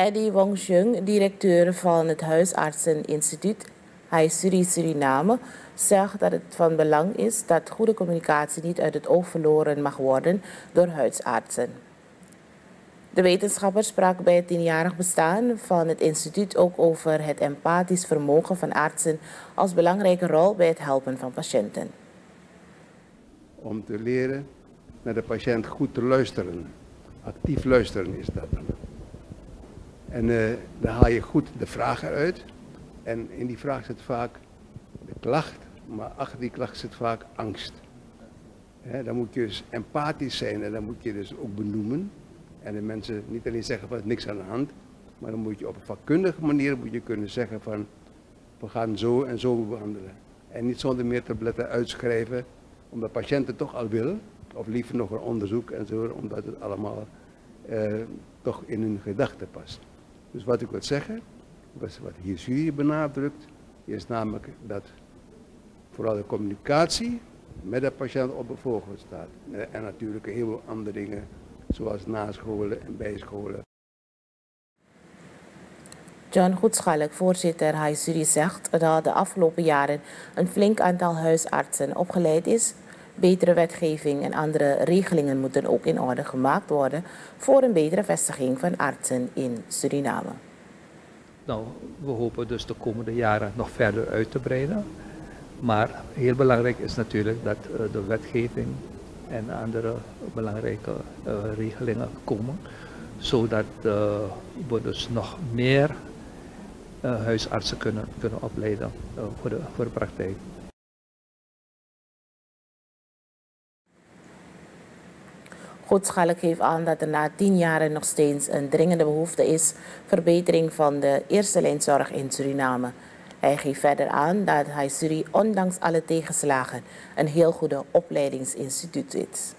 Eddie Wong-Jung, directeur van het Huisartseninstituut Haisuri Suriname, zegt dat het van belang is dat goede communicatie niet uit het oog verloren mag worden door huisartsen. De wetenschapper sprak bij het tienjarig bestaan van het instituut ook over het empathisch vermogen van artsen als belangrijke rol bij het helpen van patiënten. Om te leren naar de patiënt goed te luisteren. Actief luisteren is dat. En uh, dan haal je goed de vraag eruit. En in die vraag zit vaak de klacht, maar achter die klacht zit vaak angst. dan moet je dus empathisch zijn en dan moet je dus ook benoemen. En de mensen niet alleen zeggen van niks aan de hand, maar dan moet je op een vakkundige manier moet je kunnen zeggen van we gaan zo en zo behandelen. En niet zonder meer tabletten uitschrijven, omdat de patiënt het toch al wil, of liever nog een onderzoek en zo, omdat het allemaal eh, toch in hun gedachten past. Dus wat ik wil zeggen, wat hier benadrukt, is namelijk dat vooral de communicatie met de patiënt op de voorgrond staat. En natuurlijk heel veel andere dingen, zoals nascholen en bijscholen. John Goedschalk, voorzitter Haisuri, zegt dat de afgelopen jaren een flink aantal huisartsen opgeleid is. Betere wetgeving en andere regelingen moeten ook in orde gemaakt worden voor een betere vestiging van artsen in Suriname. Nou, we hopen dus de komende jaren nog verder uit te breiden. Maar heel belangrijk is natuurlijk dat uh, de wetgeving en andere belangrijke uh, regelingen komen, zodat uh, we dus nog meer huisartsen kunnen, kunnen opleiden voor, de, voor de praktijk. Goedschalk geeft aan dat er na tien jaar nog steeds een dringende behoefte is verbetering van de eerste lijnzorg in Suriname. Hij geeft verder aan dat hij Suri ondanks alle tegenslagen een heel goede opleidingsinstituut is.